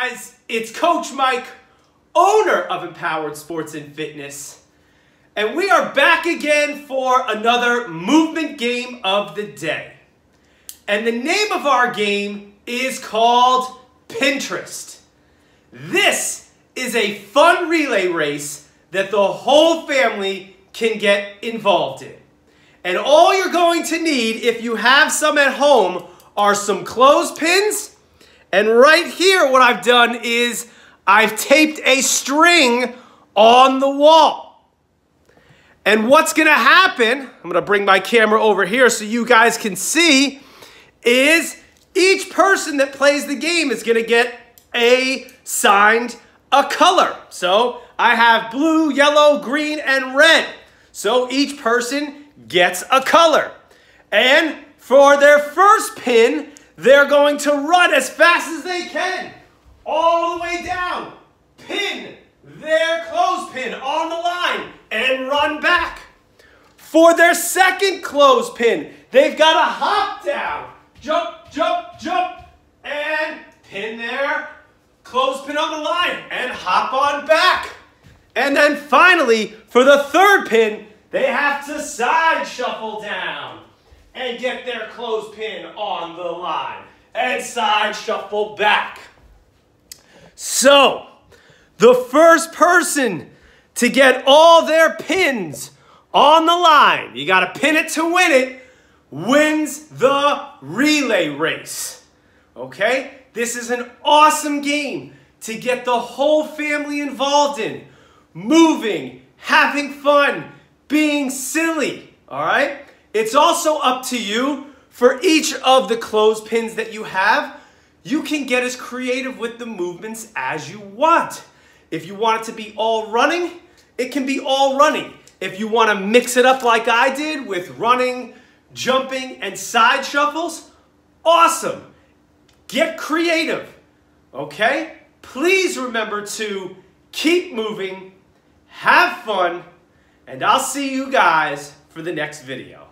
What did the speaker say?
guys? It's Coach Mike, owner of Empowered Sports and Fitness. And we are back again for another movement game of the day. And the name of our game is called Pinterest. This is a fun relay race that the whole family can get involved in. And all you're going to need, if you have some at home, are some clothespins. And right here, what I've done is I've taped a string on the wall. And what's gonna happen, I'm gonna bring my camera over here so you guys can see, is each person that plays the game is gonna get a signed a color. So I have blue, yellow, green, and red. So each person gets a color. And for their first pin, they're going to run as fast as they can, all the way down, pin their clothespin on the line, and run back. For their second clothespin, they've got to hop down, jump, jump, jump, and pin their clothespin on the line, and hop on back. And then finally, for the third pin, they have to side shuffle down and get their clothespin on the line and side shuffle back. So, the first person to get all their pins on the line, you got to pin it to win it, wins the relay race. Okay? This is an awesome game to get the whole family involved in. Moving, having fun, being silly. All right? It's also up to you for each of the clothespins that you have. You can get as creative with the movements as you want. If you want it to be all running, it can be all running. If you want to mix it up like I did with running, jumping, and side shuffles, awesome. Get creative, okay? Please remember to keep moving, have fun, and I'll see you guys for the next video.